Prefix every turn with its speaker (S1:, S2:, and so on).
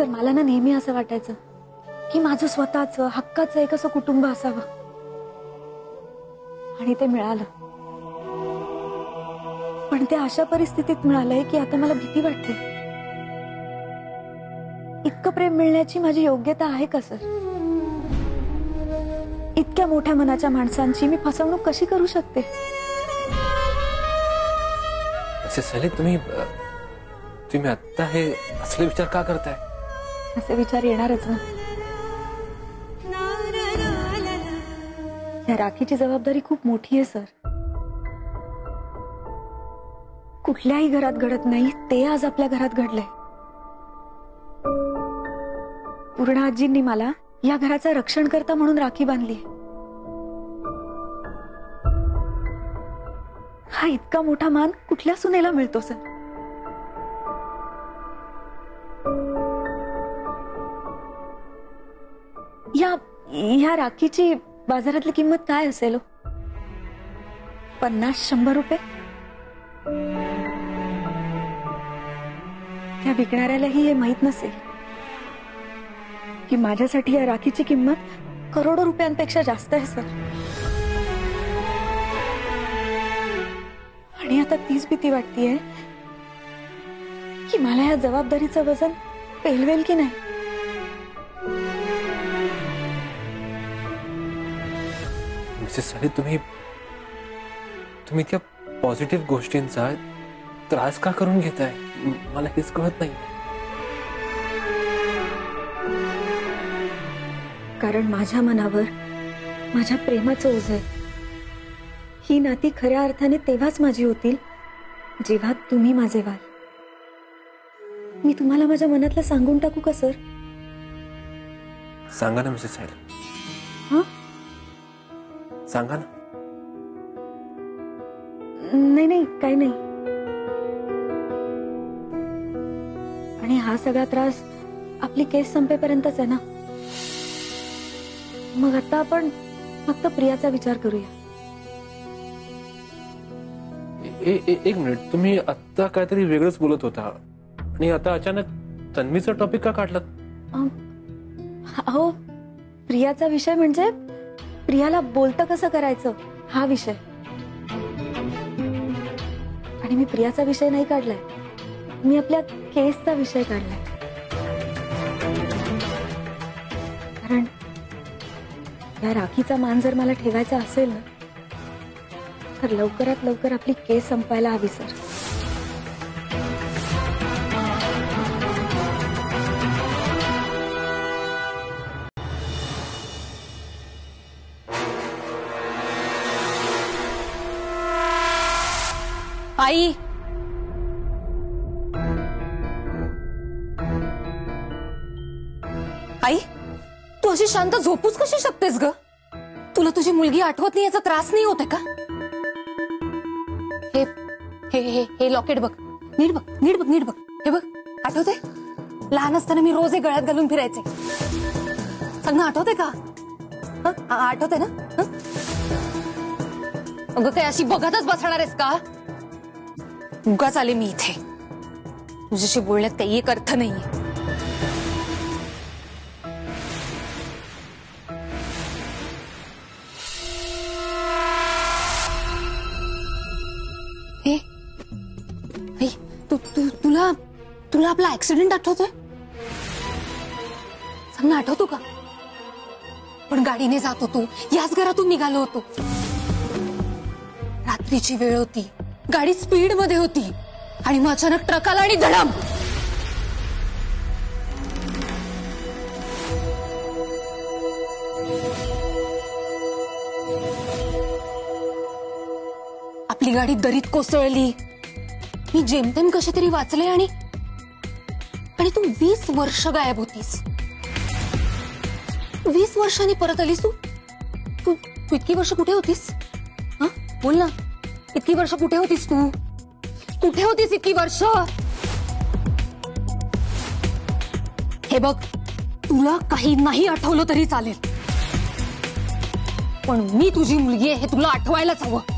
S1: Sir मला ना नेहमी असं वाटायचं की माझं स्वतःचं हक्काचं एक असं कुटुंब असावं. आणि ते मिळालं. पण ते अशा परिस्थितीत मिळालंय की आता मला भीती वाटते. इतकं प्रेम मिळण्याची माझी योग्यता आहे का सर? इतक्या मोठ्या मनाच्या माणसांची मी फसवणूक कशी करू शकते?
S2: तुम्ही तुम्ही आत्ता हे असले विचार का करताय?
S1: असे विचार येणारच ना. या राखीची जबाबदारी खूप मोठी आहे सर. कुठल्याही घरात घडत नाही ते आज आपल्या घरात घडलंय. पूर्ण आजींनी मला या घराचा रक्षण करता म्हणून राखी बांधली. हा इतका मोठा मान कुठल्या सुनेला मिळतो सर? या या राखीची बाजारातली किंमत काय असेल हो? पन्नास शंभर रुपये? त्या विकणाऱ्यालाही हे माहीत नसेल की माझ्यासाठी या राखीची किंमत करोडो रुपयांपेक्षा जास्त आहे सर. आणि आता तीच भीती वाटतीये की मला या जबाबदारीचं वजन पेलवेल की नाही?
S2: मिसेस साली तुम्ही तुम्ही त्या पॉझिटिव्ह गोष्टींचा त्रास का करून घेताय? मला हेच कळत नाही.
S1: कारण माझ्या मनावर माझ्या प्रेमाचं ओझ आहे. ही नाती खऱ्या अर्थाने तेव्हाच माझी होतील जेव्हा तुम्ही माझे व्हाल. मी तुम्हाला माझ्या मनातलं सांगून टाकू का सर?
S2: सांगा ना मिसेस
S1: हा
S2: सांगा ना.
S1: नाही नाही काही नाही. आणि हा सगळा त्रास आपली केस संपेपर्यंतच आहे ना. मग आता आपण फक्त प्रियाचा विचार करूया.
S2: ए- ए- एक मिनिट. तुम्ही आत्ता काहीतरी वेगळंच बोलत होता. आणि आता अचानक तन्वीचा टॉपिक का काढलात?
S1: अं, अहो प्रियाचा विषय म्हणजे प्रियाला बोलतं कसं करायचं? हा विषय. आणि मी प्रियाचा विषय नाही काढलाय. मी आपल्या केसचा विषय काढलाय. कारण या राखीचा मान जर मला ठेवायचा असेल ना तर लवकरात लवकर आपली केस संपायला हवी सर.
S3: आई. आई तू अशी शांत झोपूच कशी शकतेस ग? तुला तुझी मुलगी आठवत नाही याचा त्रास नाही होत का? हे हे हे हे लॉकेट बघ. नीट बघ नीट बघ नीट बघ. हे बघ आठवते लहान असताना मी रोज हे गळ्यात घालून फिरायचे. सांग ना आठवते का आठवते ना? अगं काय अशी बघतच बसणार आहेस का? उगाच आले मी इथे. तुझ्याशी बोलण्यात काही एक अर्थ नाहीये. हे तू तुला तुला आपला ऍक्सिडेंट आठवतोय? सांग ना आठवतो का? पण गाडीने जात होतो याच घरातून निघालो होतो. रात्रीची वेळ होती. गाडी स्पीडमध्ये होती. आणि मग अचानक ट्रक आला आणि धडम. आपली गाडी दरीत कोसळली. मी जेमतेम कसे तरी वाचले आणि आणि तू वीस वर्ष गायब होतीस. वीस वर्षांनी परत आलीस तू तू? तू इतकी वर्ष कुठे होतीस? हा? बोल ना. इतकी वर्ष कुठे होतीस तू? कुठे होतीस इतकी वर्ष? हे बघ तुला काही नाही आठवलं तरी चालेल. पण मी तुझी मुलगी आहे हे तुला आठवायलाच हवं.